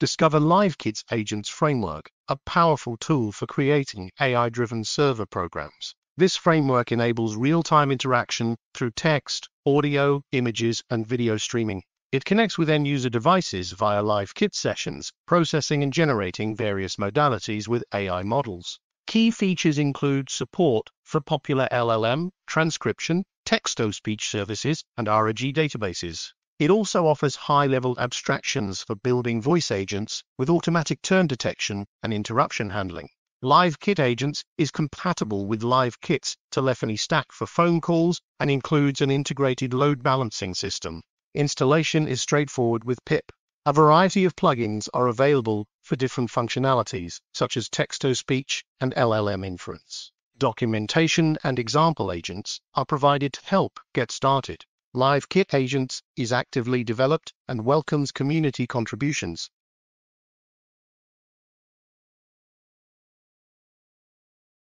Discover LiveKit's Agents Framework, a powerful tool for creating AI-driven server programs. This framework enables real-time interaction through text, audio, images, and video streaming. It connects with end-user devices via LiveKit sessions, processing and generating various modalities with AI models. Key features include support for popular LLM, transcription, text-to-speech services, and RAG databases. It also offers high-level abstractions for building voice agents with automatic turn detection and interruption handling. LiveKit Agents is compatible with LiveKit's telephony stack for phone calls and includes an integrated load balancing system. Installation is straightforward with pip. A variety of plugins are available for different functionalities, such as text-to-speech and LLM inference. Documentation and example agents are provided to help get started. LiveKit Agents is actively developed and welcomes community contributions.